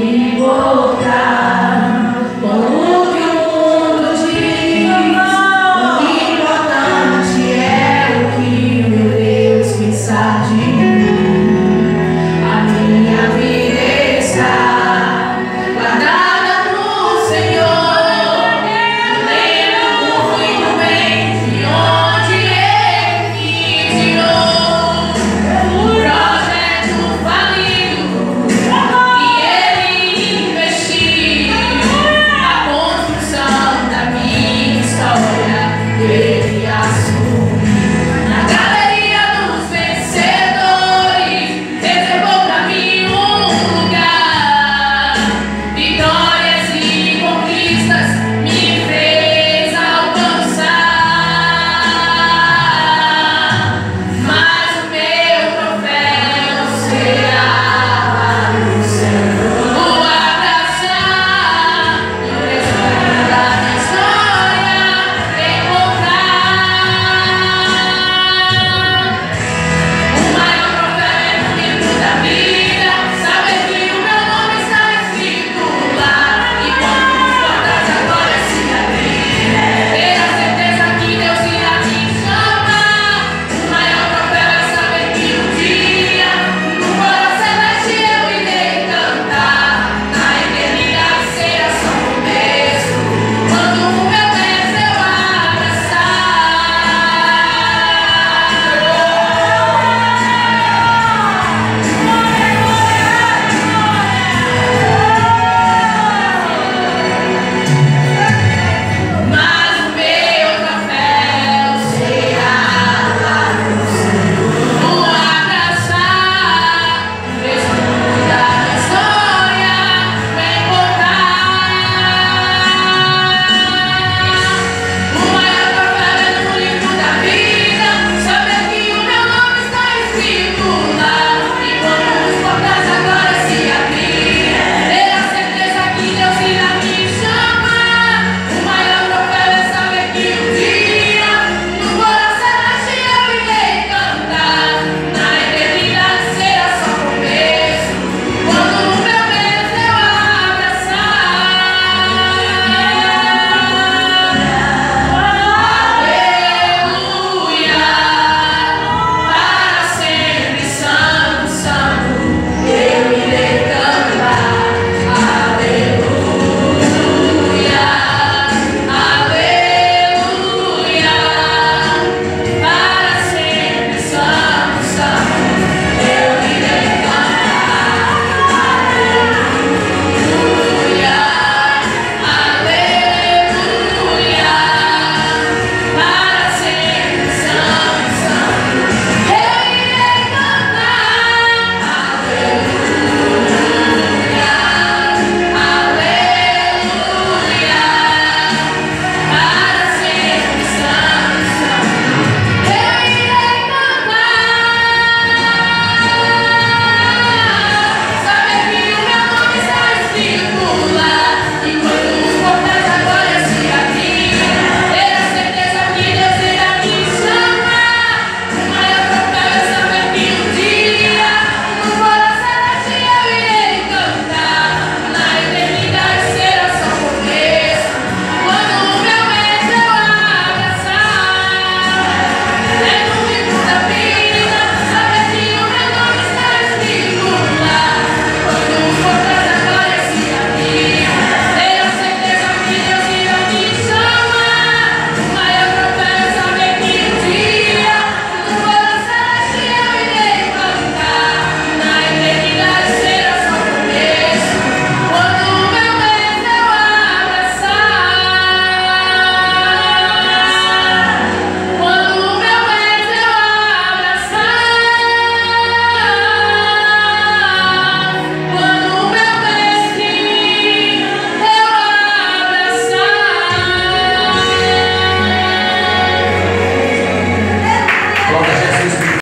mi boca. Por